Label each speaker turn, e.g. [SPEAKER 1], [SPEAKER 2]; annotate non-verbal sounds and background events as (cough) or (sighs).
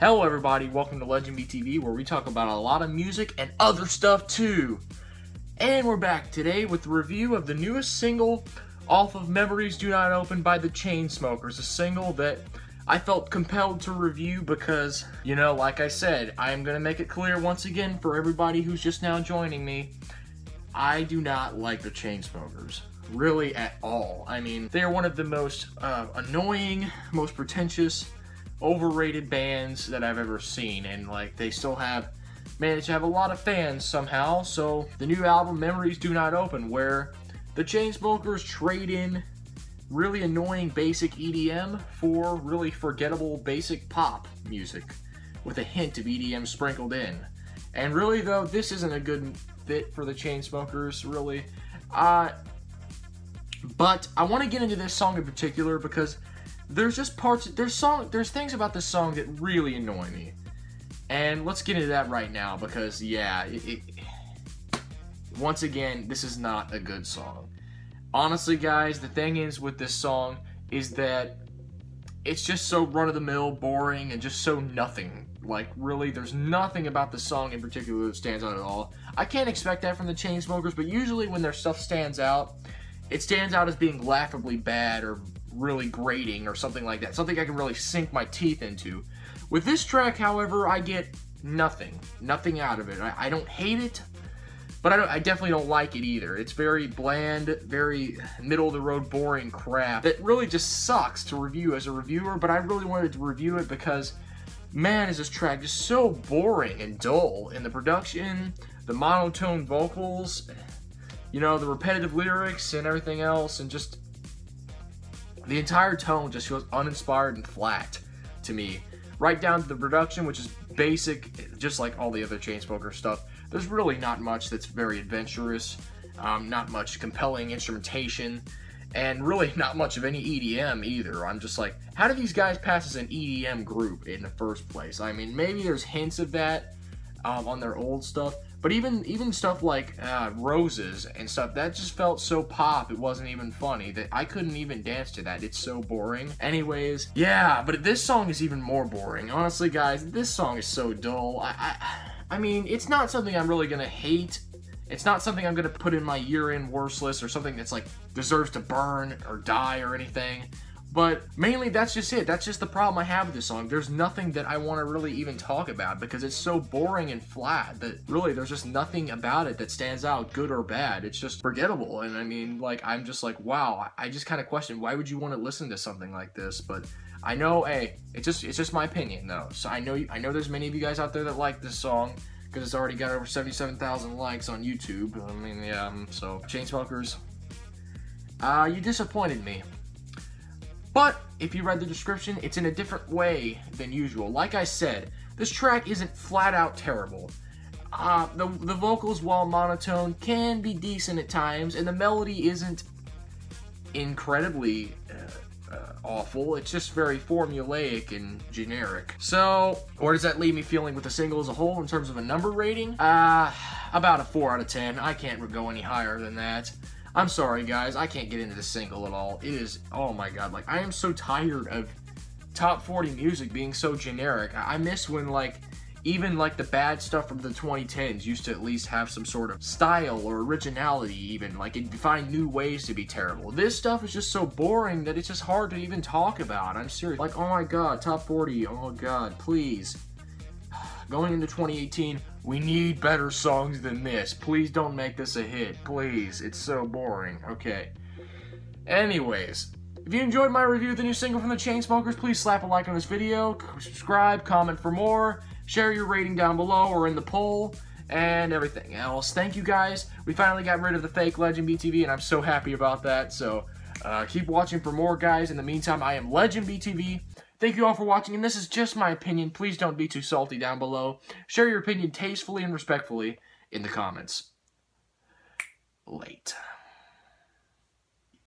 [SPEAKER 1] Hello everybody, welcome to Legend BTV where we talk about a lot of music and other stuff too. And we're back today with the review of the newest single off of Memories Do Not Open by the Chainsmokers, a single that I felt compelled to review because, you know, like I said, I am going to make it clear once again for everybody who's just now joining me, I do not like the Chainsmokers. Really at all. I mean, they are one of the most uh, annoying, most pretentious, overrated bands that I've ever seen, and like they still have managed to have a lot of fans somehow. So the new album Memories Do Not Open, where the Chainsmokers trade in really annoying basic EDM for really forgettable basic pop music with a hint of EDM sprinkled in. And really though, this isn't a good fit for the Chainsmokers, really. Uh, but I want to get into this song in particular because there's just parts there's song there's things about this song that really annoy me. And let's get into that right now because yeah it, it, once again this is not a good song. Honestly guys the thing is with this song is that it's just so run-of-the-mill boring and just so nothing. Like really there's nothing about the song in particular that stands out at all. I can't expect that from the chainsmokers but usually when their stuff stands out it stands out as being laughably bad or really grating or something like that. Something I can really sink my teeth into. With this track, however, I get nothing. Nothing out of it. I, I don't hate it, but I, I, definitely don't like it either. It's very bland, very middle-of-the-road boring crap that really just sucks to review as a reviewer, but I really wanted to review it because, man, is this track just so boring and dull. in the production, the monotone vocals, you know, the repetitive lyrics and everything else, and just the entire tone just feels uninspired and flat to me. Right down to the production, which is basic, just like all the other Chainsmoker stuff. There's really not much that's very adventurous, um, not much compelling instrumentation, and really (laughs) not much of any EDM either. I'm just like, how do these guys pass as an EDM group in the first place? I mean, maybe there's hints of that um, on their old stuff, but even even stuff like uh, Roses and stuff, that just felt so pop, it wasn't even funny, that I couldn't even dance to that. It's so boring. Anyways, yeah, but this song is even more boring. Honestly, guys, this song is so dull. I, I, I mean, it's not something I'm really gonna hate. It's not something I'm gonna put in my year-end worst list or something that's like deserves to burn or die or anything. But mainly that's just it. That's just the problem I have with this song. There's nothing that I want to really even talk about because it's so boring and flat that really there's just nothing about it that stands out, good or bad. It's just forgettable. And I mean, like, I'm just like, wow, I just kind of question why would you want to listen to something like this? But I know, hey, it's just it's just my opinion though. So I know you I know there's many of you guys out there that like this song because it's already got over 77,000 likes on YouTube. I mean, yeah, um, so Chainsmokers, uh, you disappointed me. But if you read the description, it's in a different way than usual. Like I said, this track isn't flat out terrible. Uh, the, the vocals, while monotone, can be decent at times, and the melody isn't incredibly uh, uh, awful. It's just very formulaic and generic. So, where does that leave me feeling with the single as a whole in terms of a number rating? Uh, about a 4 out of 10. I can't go any higher than that. I'm sorry, guys. I can't get into the single at all. It is, oh my god, like, I am so tired of top 40 music being so generic. I miss when, like, even, like, the bad stuff from the 2010s used to at least have some sort of style or originality, even. Like, it'd find new ways to be terrible. This stuff is just so boring that it's just hard to even talk about. I'm serious. Like, oh my god, top 40. Oh god, please. (sighs) Going into 2018, we need better songs than this. Please don't make this a hit. Please. It's so boring. Okay. Anyways, if you enjoyed my review of the new single from the Chainsmokers, please slap a like on this video, subscribe, comment for more, share your rating down below or in the poll, and everything else. Thank you guys. We finally got rid of the fake Legend BTV, and I'm so happy about that. So uh, keep watching for more, guys. In the meantime, I am Legend BTV. Thank you all for watching, and this is just my opinion. Please don't be too salty down below. Share your opinion tastefully and respectfully in the comments. Late.